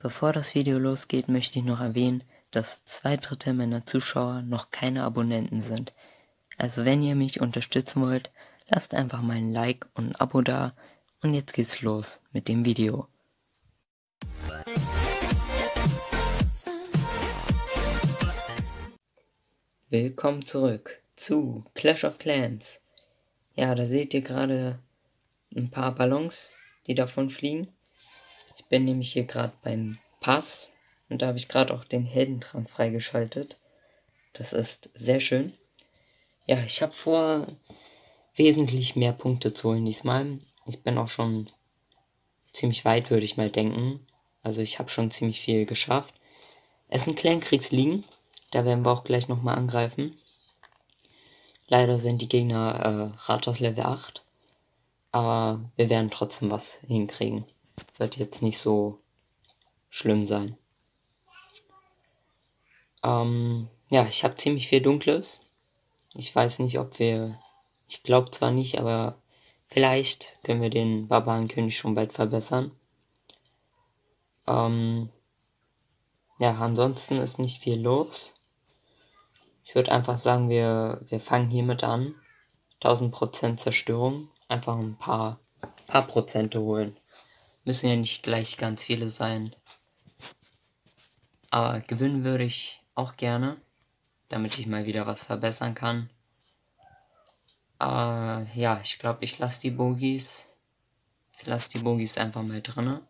Bevor das Video losgeht, möchte ich noch erwähnen, dass zwei Drittel meiner Zuschauer noch keine Abonnenten sind. Also wenn ihr mich unterstützen wollt, lasst einfach mal ein Like und ein Abo da. Und jetzt geht's los mit dem Video. Willkommen zurück zu Clash of Clans. Ja, da seht ihr gerade ein paar Ballons, die davon fliegen. Bin nämlich hier gerade beim Pass und da habe ich gerade auch den Heldentrank freigeschaltet. Das ist sehr schön. Ja, ich habe vor, wesentlich mehr Punkte zu holen diesmal. Ich bin auch schon ziemlich weit, würde ich mal denken. Also ich habe schon ziemlich viel geschafft. Es sind Kleinkriegsligen. Da werden wir auch gleich nochmal angreifen. Leider sind die Gegner äh, Rathaus Level 8. Aber wir werden trotzdem was hinkriegen. Wird jetzt nicht so schlimm sein. Ähm, ja, ich habe ziemlich viel Dunkles. Ich weiß nicht, ob wir. Ich glaube zwar nicht, aber vielleicht können wir den Barbarenkönig schon bald verbessern. Ähm, ja, ansonsten ist nicht viel los. Ich würde einfach sagen, wir, wir fangen hiermit an. 1000% Zerstörung einfach ein paar, paar Prozente holen. Müssen ja nicht gleich ganz viele sein. Aber gewinnen würde ich auch gerne, damit ich mal wieder was verbessern kann. Aber ja, ich glaube, ich lasse die Bogies. Ich lasse die Bogies einfach mal drinne.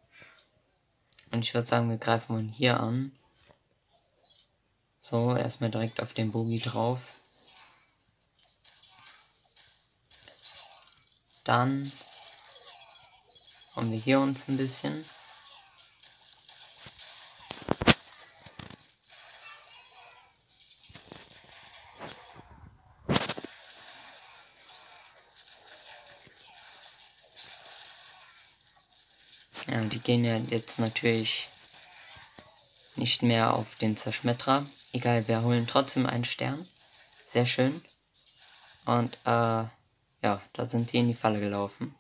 Und ich würde sagen, wir greifen von hier an. So, erstmal direkt auf den Bogi drauf. Dann haben wir hier uns ein bisschen. Ja, die gehen ja jetzt natürlich nicht mehr auf den Zerschmetterer. Egal, wir holen trotzdem einen Stern. Sehr schön. Und äh, ja, da sind sie in die Falle gelaufen.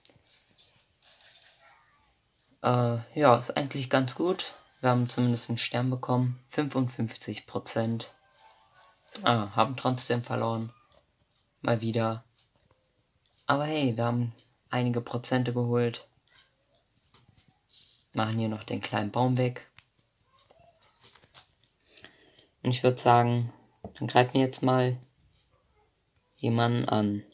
Äh, ja, ist eigentlich ganz gut. Wir haben zumindest einen Stern bekommen. 55 Prozent. Ah, haben trotzdem verloren. Mal wieder. Aber hey, wir haben einige Prozente geholt. Machen hier noch den kleinen Baum weg. Und ich würde sagen, dann greifen wir jetzt mal jemanden an.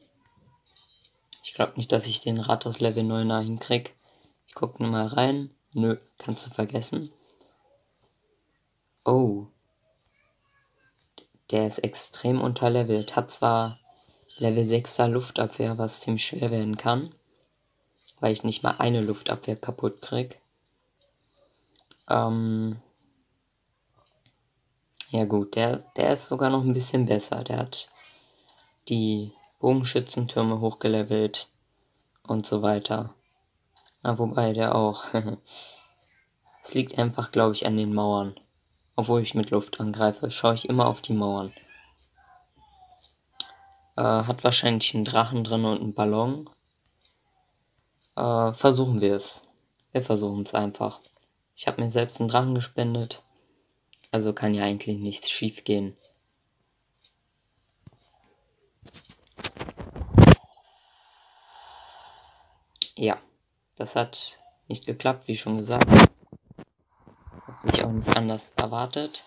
Ich glaube nicht, dass ich den Rathaus Level 9er hinkrieg. Ich gucke nur mal rein. Nö, kannst du vergessen. Oh. Der ist extrem unterlevelt. Hat zwar Level 6er Luftabwehr, was ziemlich schwer werden kann. Weil ich nicht mal eine Luftabwehr kaputt krieg. Ähm. Ja gut, der, der ist sogar noch ein bisschen besser. Der hat die Bogenschützentürme hochgelevelt und so weiter. Na, wobei der auch. es liegt einfach, glaube ich, an den Mauern. Obwohl ich mit Luft angreife, schaue ich immer auf die Mauern. Äh, hat wahrscheinlich einen Drachen drin und einen Ballon. Äh, versuchen wir es. Wir versuchen es einfach. Ich habe mir selbst einen Drachen gespendet. Also kann ja eigentlich nichts schief gehen. Ja, das hat nicht geklappt, wie schon gesagt. Hab ich auch nicht anders erwartet.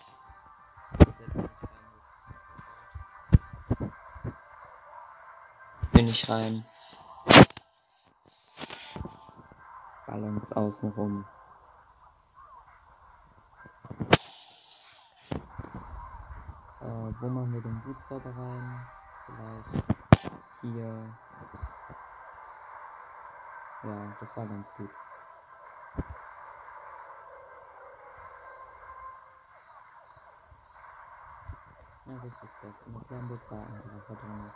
Bin ich rein. Ballons außenrum. Äh, wo machen wir den Blutsauger rein? Vielleicht hier. Ja, das war ganz gut. Ja, das ist das. In der Flammenburg war ein Wasser drin.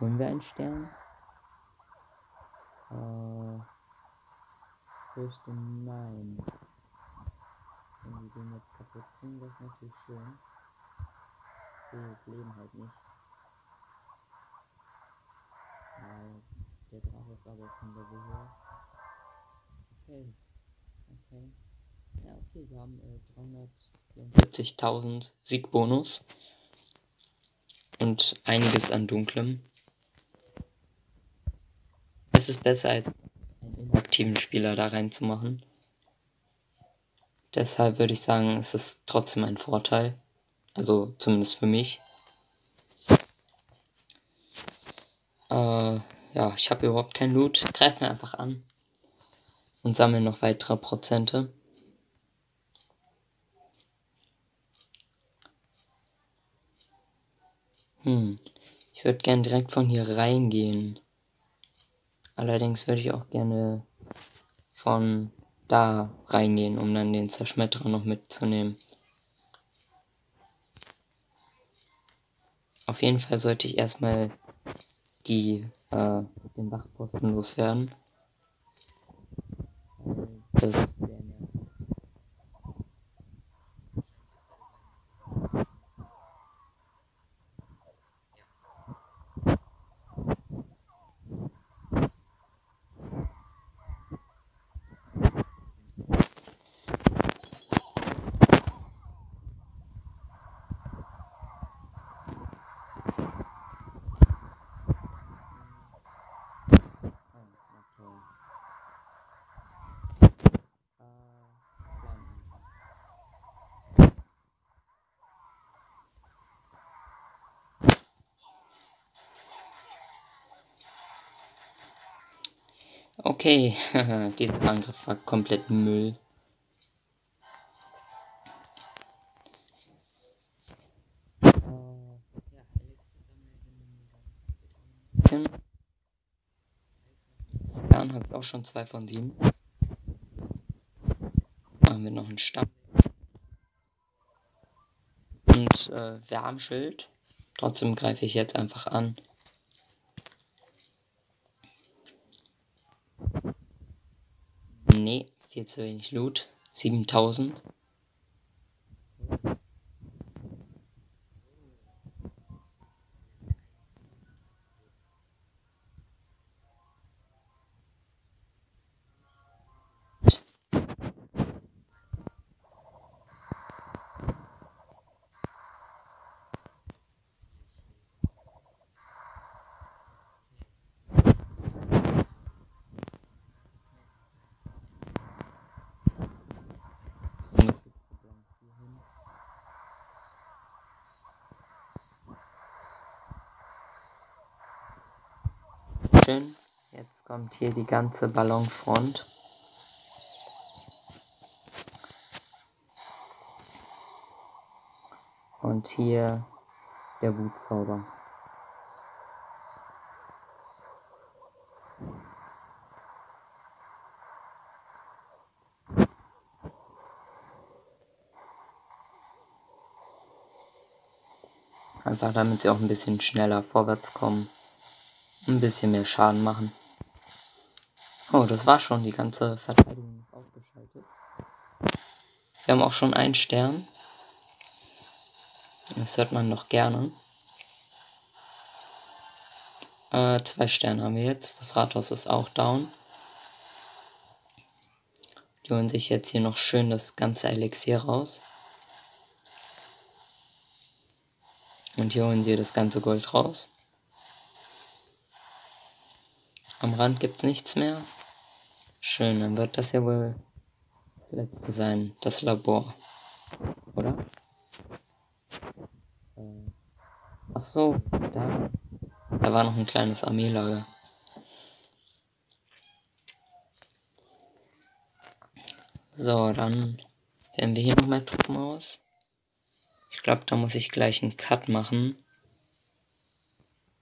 Holen wir einen Stern? Äh, fürchte nein. Wenn die den jetzt kaputt kriegen, das ist natürlich schön. Sie leben halt nicht. Ist aber von Level höher. Okay. Okay. Ja, okay, wir haben äh, 344.000 Siegbonus. Und einiges an dunklem. Es ist besser als einen inaktiven Spieler da reinzumachen. Deshalb würde ich sagen, es ist trotzdem ein Vorteil. Also zumindest für mich. Äh, ja, ich habe überhaupt kein Loot. Greifen wir einfach an. Und sammeln noch weitere Prozente. Hm. Ich würde gern direkt von hier reingehen. Allerdings würde ich auch gerne von da reingehen, um dann den Zerschmetterer noch mitzunehmen. Auf jeden Fall sollte ich erstmal die äh, den Wachposten loswerden. Das Okay, dieser Angriff war komplett Müll. Dann habe ich auch schon zwei von sieben. Machen wir noch einen Stamm. Und äh, Wärmschild. Trotzdem greife ich jetzt einfach an. Nee, viel zu wenig Loot. 7000. schön. Jetzt kommt hier die ganze Ballonfront. Und hier der Wutzauber. Einfach damit sie auch ein bisschen schneller vorwärts kommen ein bisschen mehr Schaden machen. Oh, das war schon die ganze Verteidigung aufgeschaltet. Wir haben auch schon einen Stern. Das hört man noch gerne. Äh, zwei Sterne haben wir jetzt. Das Rathaus ist auch down. Die holen sich jetzt hier noch schön das ganze Elixier raus. Und hier holen sie das ganze Gold raus. Am Rand gibt es nichts mehr. Schön, dann wird das ja wohl das letzte sein, das Labor. Oder? Äh, ach so, da, da war noch ein kleines Armeelager. So, dann wählen wir hier noch mehr Truppen aus. Ich glaube, da muss ich gleich einen Cut machen,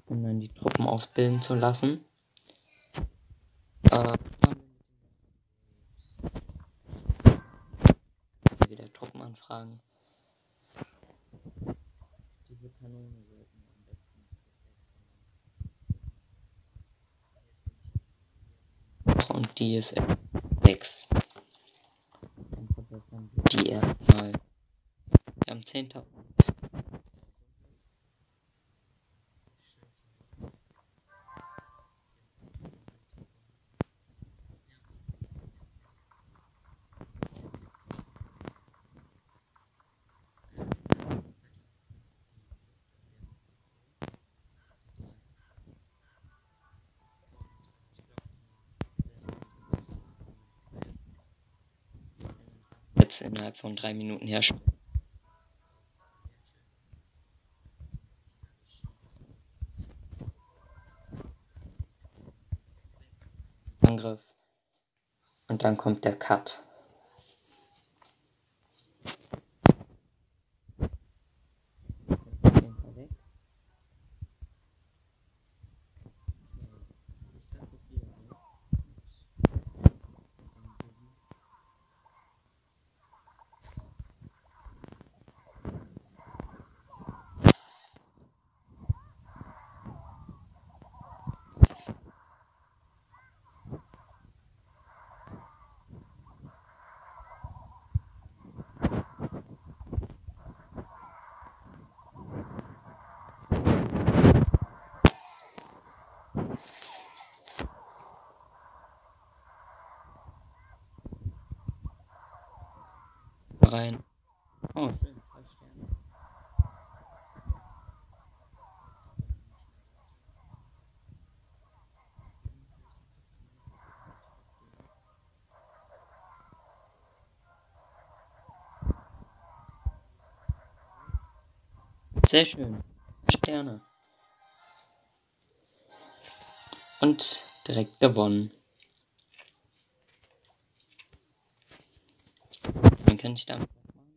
um dann die Truppen ausbilden zu lassen. Äh, wieder Truppen anfragen. Diese Kanone sollten am besten Und die ist 6. Dann verbessern wir die erstmal. Wir haben 10.000. innerhalb von drei Minuten herstellen. Angriff. Und dann kommt der Cut. Rein. Oh, schön, zwei Sterne. Sehr schön. Sterne. Und direkt gewonnen. Kann ich damit was machen?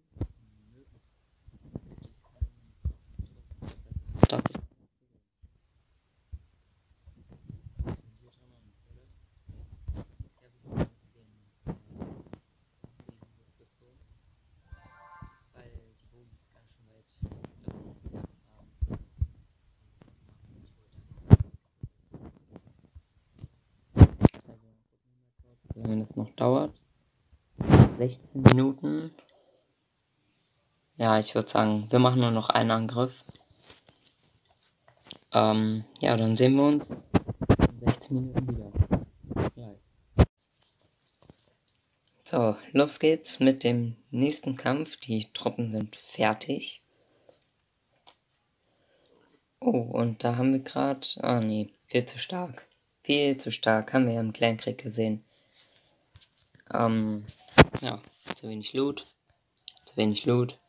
Das wenn es noch dauert. 16 Minuten. Ja, ich würde sagen, wir machen nur noch einen Angriff. Ähm, ja, dann sehen wir uns in 16 Minuten wieder. Ja. So, los geht's mit dem nächsten Kampf. Die Truppen sind fertig. Oh, und da haben wir gerade... Ah, nee, viel zu stark. Viel zu stark, haben wir ja im Kleinkrieg gesehen. Ähm, ja, zu wenig Loot. Zu wenig Loot.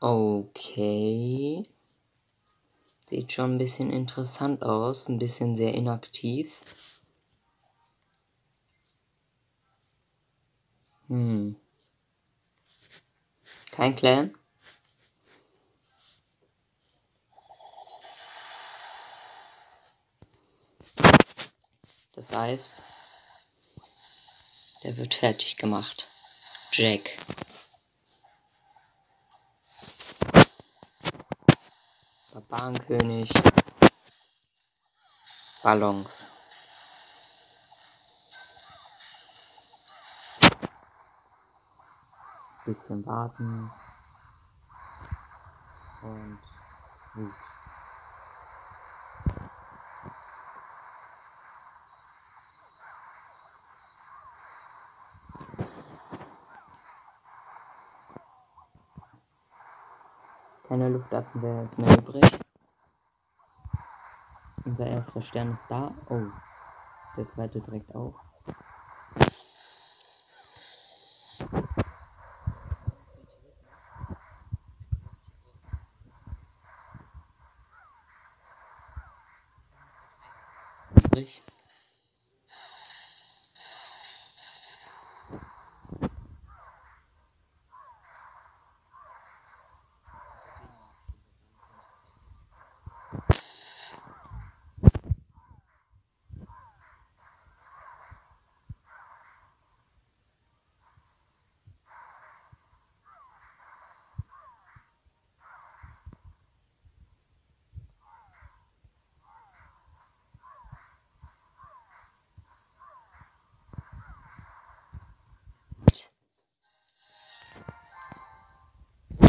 Okay. Sieht schon ein bisschen interessant aus. Ein bisschen sehr inaktiv. Hm. Kein Clan? Das heißt, der wird fertig gemacht. Jack. Barbarenkönig. Ballons. Bisschen warten. Und gut. Keine Luftwaffen jetzt mehr übrig. Unser erster Stern ist da. Oh, der zweite direkt auch. Übrig.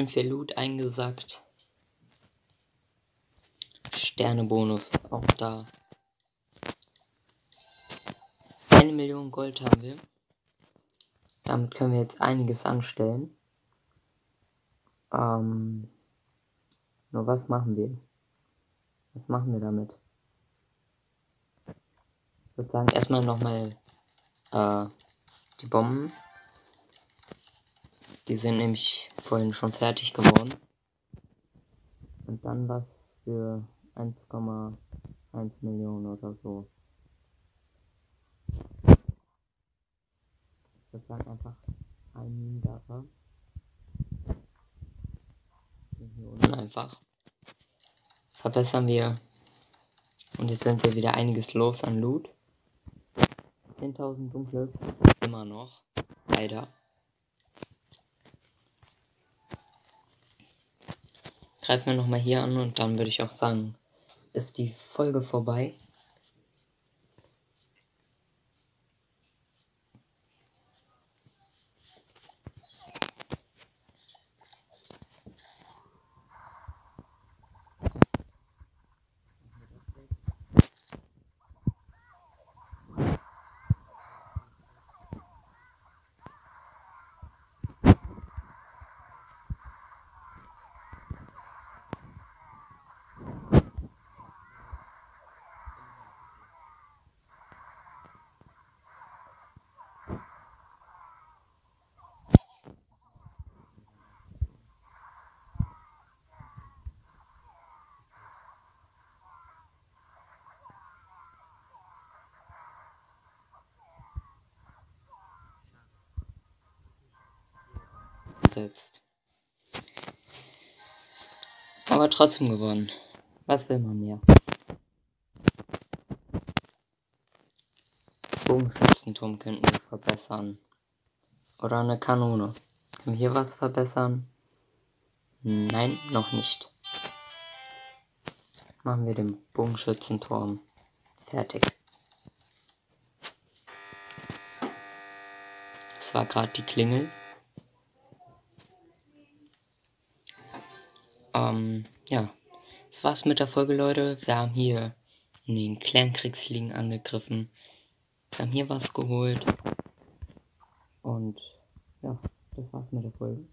Für Loot eingesackt. Sternebonus auch da. Eine Million Gold haben wir. Damit können wir jetzt einiges anstellen. Ähm, nur was machen wir? Was machen wir damit? Ich würde sagen, erstmal nochmal äh, die Bomben. Die sind nämlich vorhin schon fertig geworden. Und dann was für 1,1 Millionen oder so. Ich würde sagen einfach ein Minenwerfer. Hier unten einfach. Verbessern wir. Und jetzt sind wir wieder einiges los an Loot. 10.000 dunkles. Immer noch. Leider. Greifen wir nochmal hier an und dann würde ich auch sagen, ist die Folge vorbei. Gesetzt. Aber trotzdem gewonnen. Was will man mehr? Bogenschützenturm könnten wir verbessern. Oder eine Kanone. Können wir hier was verbessern? Nein, noch nicht. Machen wir den Bogenschützenturm fertig. Das war gerade die Klingel. Ähm, ja. Das war's mit der Folge, Leute. Wir haben hier in den Clan-Kriegsligen angegriffen. Wir haben hier was geholt. Und ja, das war's mit der Folge.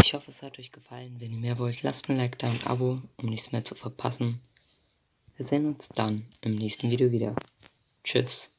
Ich hoffe, es hat euch gefallen. Wenn ihr mehr wollt, lasst ein Like da und ein Abo, um nichts mehr zu verpassen. Wir sehen uns dann im nächsten Video wieder. Tschüss.